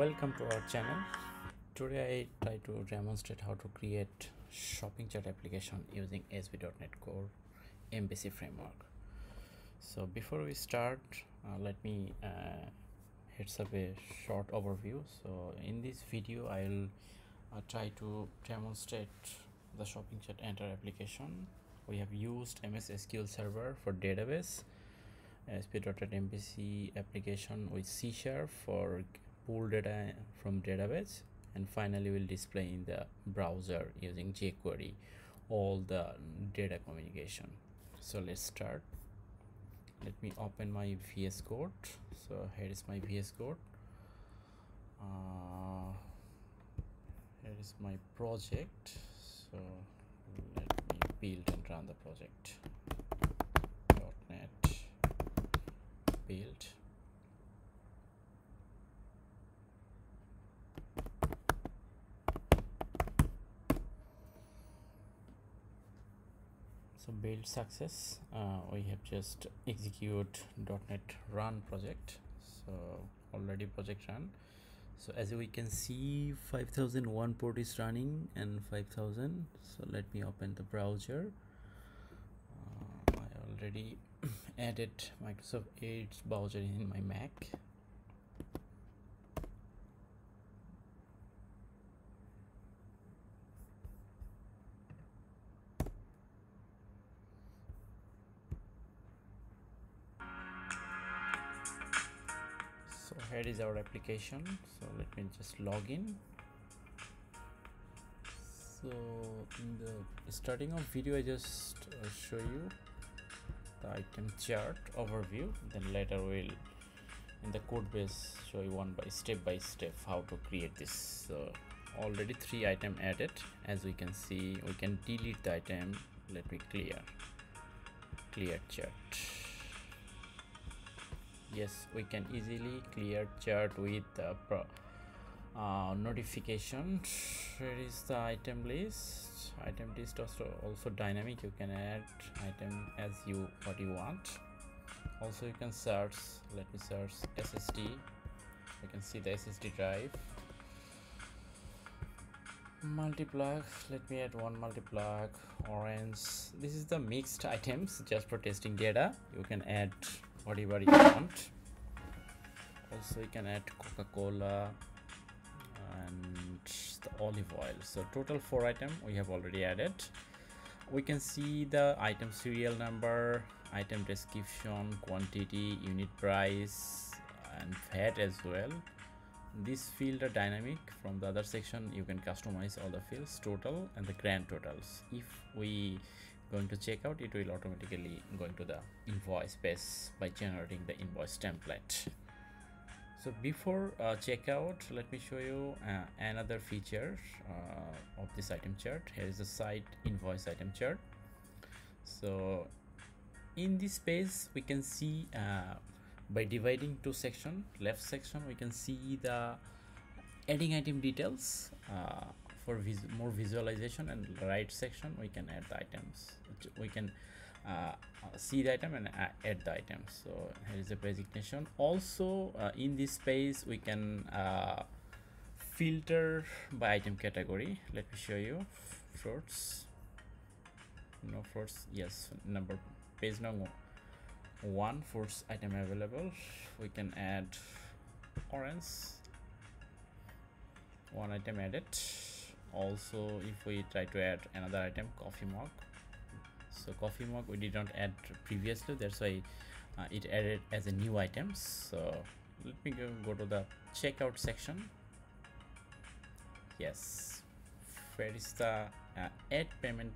welcome to our channel. Today i try to demonstrate how to create shopping chat application using asp.net core mvc framework. So before we start uh, let me uh, heads up a short overview. So in this video i'll uh, try to demonstrate the shopping chat enter application. We have used ms sql server for database ASP.NET MVC application with C Sharp for pull data from database and finally we'll display in the browser using jQuery all the data communication. So let's start. Let me open my VS Code. So here is my VS Code. Uh, here is my project. So let me build and run the project .NET build build success uh, we have just execute .NET run project. So already project run. So as we can see 5001 port is running and 5000 so let me open the browser. Uh, I already added Microsoft Edge browser in my Mac here is our application. So let me just log in. So in the starting of video i just uh, show you the item chart overview. Then later we'll in the code base show you one by step by step how to create this. So already three item added. As we can see we can delete the item. Let me clear clear chart yes we can easily clear chart with pro, uh, notification here is the item list. Item list also also dynamic. You can add item as you what you want. Also you can search let me search ssd you can see the ssd drive. Multiplug let me add one multiplug orange. This is the mixed items just for testing data. You can add whatever you want? Also you can add coca-cola and the olive oil. So total four item we have already added. We can see the item serial number item description quantity unit price and VAT as well. This field are dynamic. From the other section you can customize all the fields total and the grand totals. If we going to checkout it will automatically going to the invoice space by generating the invoice template. So before uh, checkout let me show you uh, another feature uh, of this item chart. Here is the site invoice item chart. So in this space we can see uh, by dividing two section left section we can see the adding item details uh, for vis more visualization and right section we can add the items. We can uh, see the item and add the items. So here is a designation also uh, in this space we can uh, filter by item category. Let me show you. Fruits. No fruits. Yes number page number one fruits item available. We can add orange. One item added also if we try to add another item coffee mug. So coffee mug we did not add previously. That's why uh, it added as a new item. So let me go, go to the checkout section. Yes. Where is the uh, add payment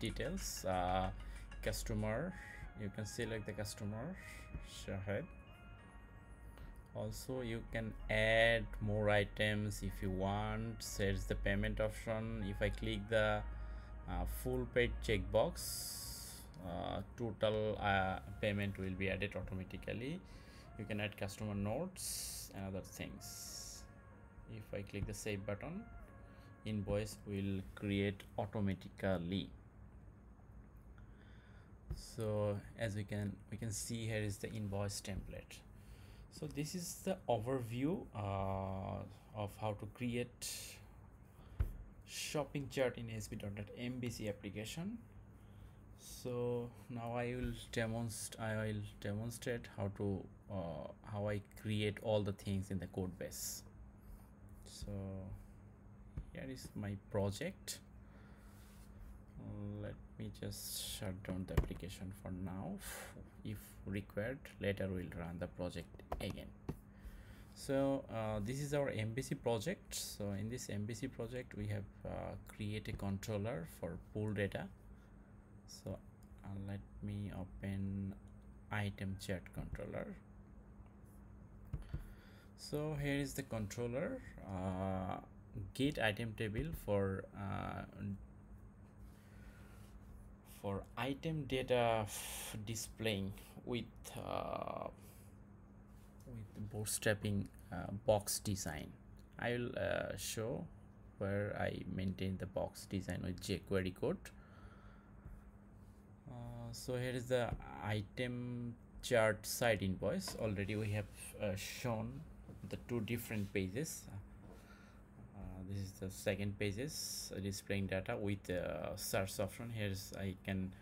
details? Uh, customer. You can select the customer. Shahid also you can add more items if you want. There's the payment option. If i click the uh, full paid checkbox uh, total uh, payment will be added automatically. You can add customer notes and other things. If i click the save button invoice will create automatically. So as we can we can see here is the invoice template so this is the overview uh, of how to create shopping chart in ASP.NET MVC application. So now I will demonstrate I will demonstrate how to uh, how I create all the things in the code base. So here is my project. Let me just shut down the application for now if required later we'll run the project again. So uh, this is our MVC project. So in this MVC project we have uh, create a controller for pull data. So uh, let me open item chart controller. So here is the controller. Uh, get item table for uh, for item data displaying with uh, with bootstrapping uh, box design. I will uh, show where I maintain the box design with jQuery code. Uh, so here is the item chart side invoice. Already we have uh, shown the two different pages this is the second pages. Displaying data with uh, search option. Here's I can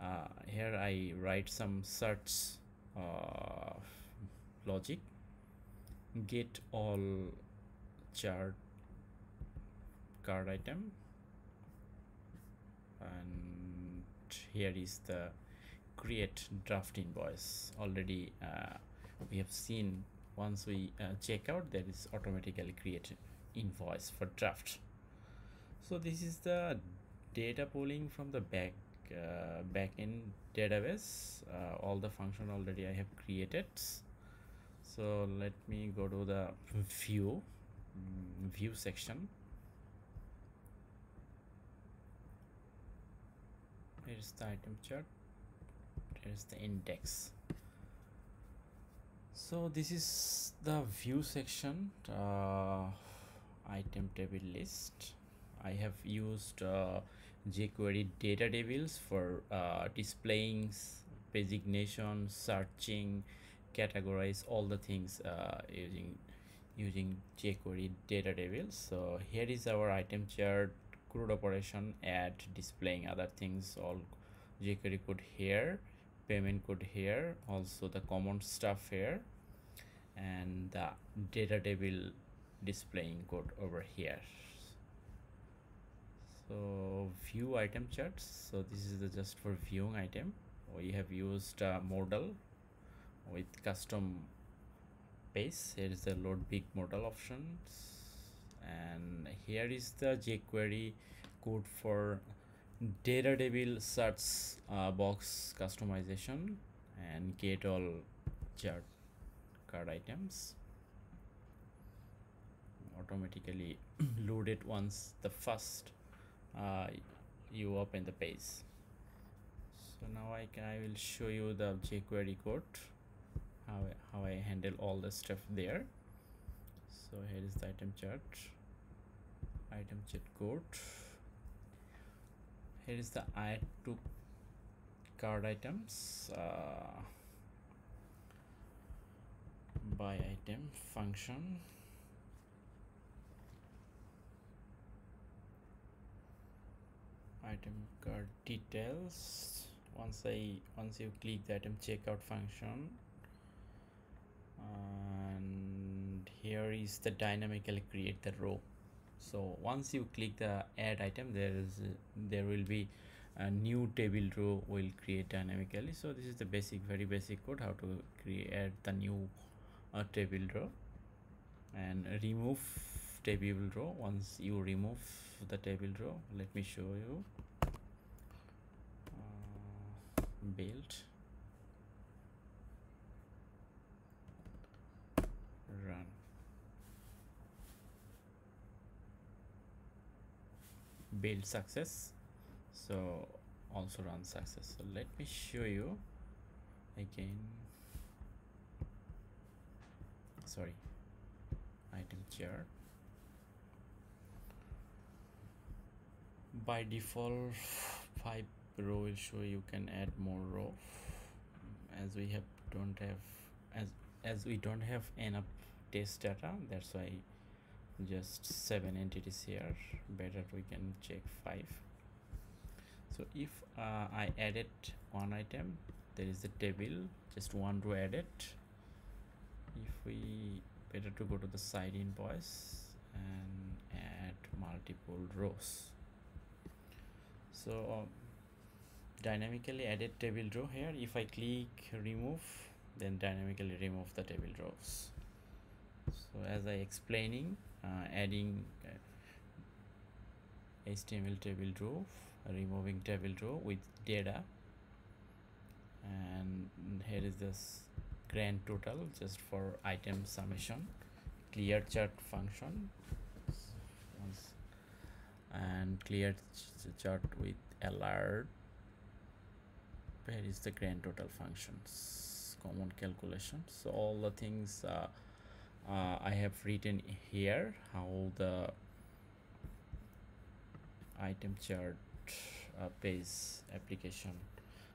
uh, here I write some search uh, logic. Get all chart card item. And here is the create draft invoice. Already uh, we have seen once we uh, check out that is automatically created invoice for draft. So this is the data pulling from the back uh, backend database. Uh, all the function already I have created. So let me go to the view mm, view section. Here's the item chart. Here's the index. So this is the view section. Uh, item table list. I have used uh, jQuery data tables for uh, displaying designation searching categorize all the things uh, using using jQuery data tables so here is our item chart CRUD operation add displaying other things all jQuery code here payment code here also the common stuff here and the data table displaying code over here. So view item charts. So this is the just for viewing item. We have used a modal with custom base. Here is the load big modal options. And here is the jQuery code for data table search uh, box customization and get all chart card items automatically load it once the first uh, you open the page. So now I can I will show you the jQuery code how, how I handle all the stuff there. So here is the item chart item chart code. Here is the add to card items uh, by item function item card details. Once I once you click the item checkout function and here is the dynamically create the row. So once you click the add item there is there will be a new table row will create dynamically. So this is the basic very basic code how to create the new uh, table row and remove table row once you remove the table row let me show you. Uh, build. Run. Build success. So also run success. So let me show you again. Sorry. Item chart by default five row will show you can add more row as we have don't have as as we don't have enough test data that's why just seven entities here better we can check five. So if uh, I added one item there is a table just one row added. If we better to go to the side invoice and add multiple rows so um, dynamically added table row here. If I click remove then dynamically remove the table rows so as I explaining uh, adding uh, HTML table row removing table row with data. And here is this grand total just for item summation. Clear chart function and clear ch chart with alert. Where is the grand total functions? Common calculations so all the things uh, uh, I have written here how the item chart uh, page application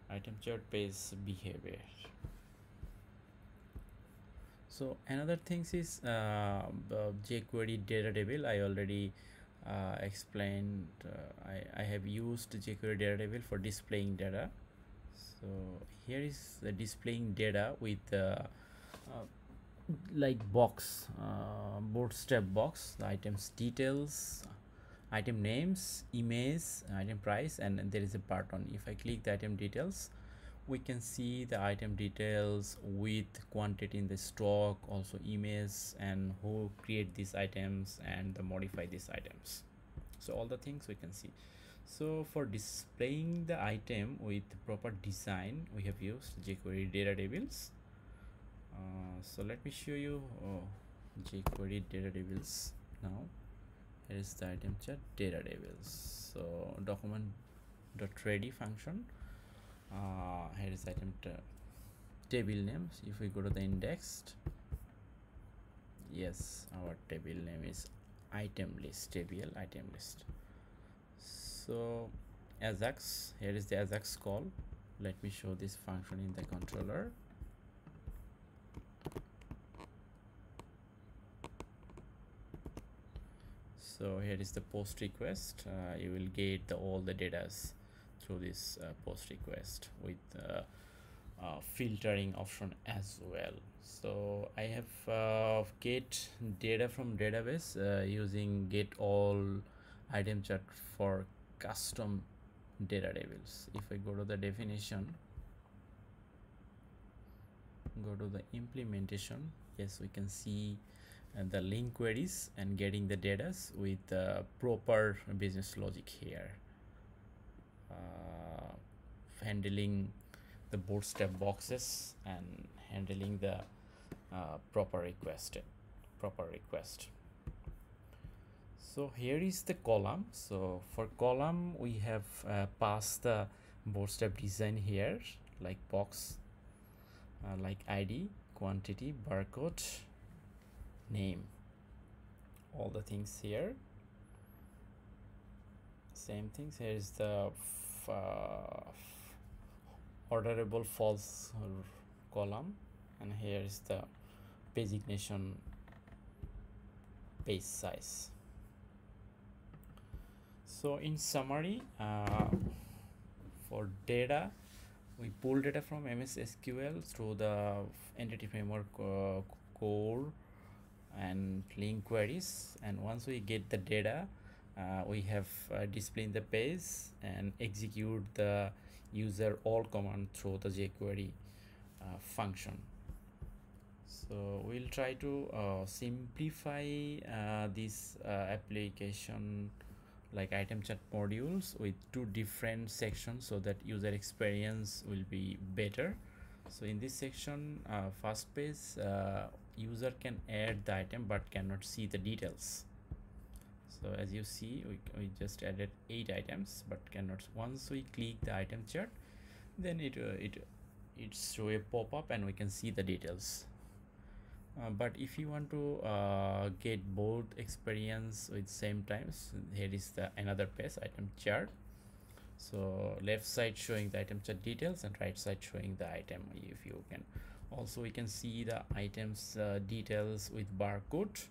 item chart page behavior. So another things is uh, jQuery data table. I already uh, explained uh, I, I have used jQuery data table for displaying data. So here is the displaying data with uh, uh like box uh, bootstrap box the items details item names image item price and there is a button if i click the item details we can see the item details with quantity in the stock also image and who create these items and the modify these items. So all the things we can see. So for displaying the item with proper design we have used jQuery data tables uh, so let me show you oh, jQuery data tables now. Here is the item chart data tables so document dot ready function uh, here is item table names. If we go to the indexed yes our table name is item list table item list. So ajax here is the ajax call. Let me show this function in the controller. So here is the post request. Uh, you will get the, all the data through this uh, post request with uh, uh, filtering option as well. So i have uh, get data from database uh, using get all item chart for custom data tables. If i go to the definition go to the implementation yes we can see and the LINQ queries and getting the data with the proper business logic here uh, handling the bootstrap boxes and handling the uh, proper request proper request. So here is the column. So for column we have uh, passed the bootstrap design here like box uh, like id quantity barcode name all the things here. Same things. Here is the uh, orderable false column and here is the pagination page size. So in summary uh, for data we pull data from ms sql through the entity framework uh, core and LINQ queries and once we get the data uh, we have uh, the page and execute the user all command through the jQuery uh, function. So we'll try to uh, simplify uh, this uh, application like item chart modules with two different sections so that user experience will be better. So in this section first page user can add the item but cannot see the details so as you see we, we just added eight items but cannot once we click the item chart then it uh, it it show a pop-up and we can see the details. Uh, but if you want to uh, get both experience with same times here is the another page item chart. So left side showing the item chart details and right side showing the item. If you can also we can see the items uh, details with barcode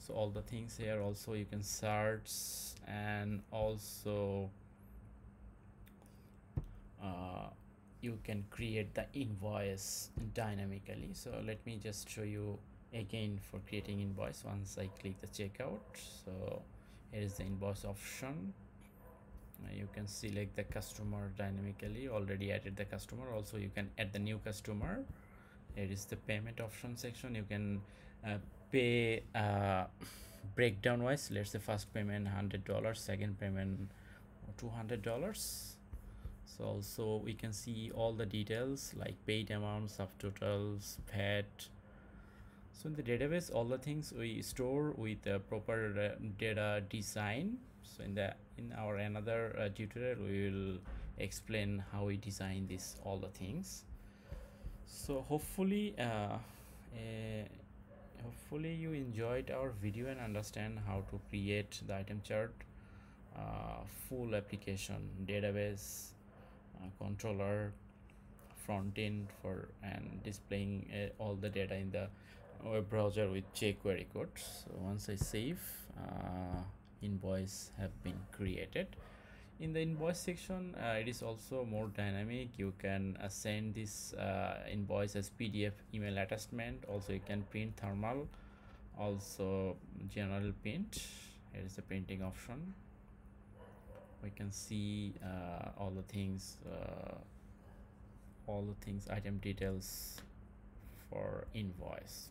so all the things here also you can search and also uh, you can create the invoice dynamically. So let me just show you again for creating invoice once I click the checkout. So here is the invoice option. You can select the customer dynamically. Already added the customer. Also you can add the new customer. Here is the payment option section. You can uh, pay uh, breakdown wise let's say first payment hundred dollars second payment two hundred dollars. So also we can see all the details like paid amounts subtotals VAT so in the database all the things we store with the proper data design. So in the in our another uh, tutorial we will explain how we design this all the things. So hopefully uh, uh, hopefully you enjoyed our video and understand how to create the item chart uh, full application database uh, controller front end for and displaying uh, all the data in the web browser with jQuery code. So once I save uh, invoice have been created in the invoice section uh, it is also more dynamic. You can uh, send this uh, invoice as pdf email attachment. Also you can print thermal also general print. Here is the printing option. We can see uh, all the things uh, all the things item details for invoice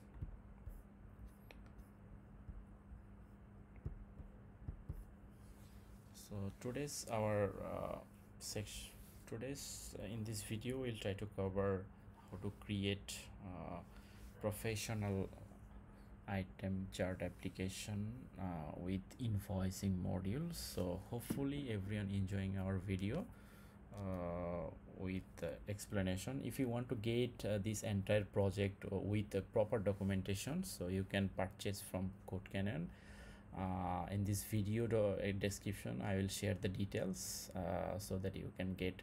so today's our uh, section today's uh, in this video we'll try to cover how to create uh, professional item chart application uh, with invoicing modules. So hopefully everyone enjoying our video uh, with explanation. If you want to get this entire project with proper documentation so you can purchase from CodeCanyon uh, in this video the description i will share the details uh, so that you can get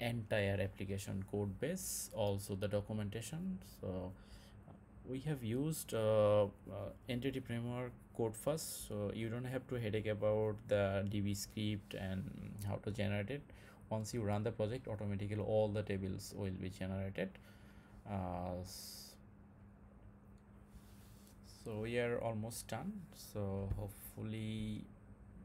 entire application code base also the documentation. So uh, we have used uh, uh, entity framework code first so you don't have to headache about the db script and how to generate it. Once you run the project automatically all the tables will be generated. Uh, so we are almost done. So hopefully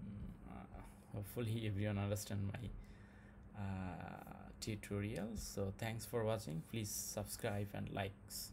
mm, uh, hopefully everyone understand my uh, tutorial. So thanks for watching. Please subscribe and likes